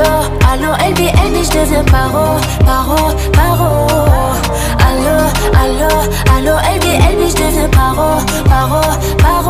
Allô, allô, LB, LB, je deviens paro, paro, paro. Allô, allô, allô, LB, LB, je deviens paro, paro, paro.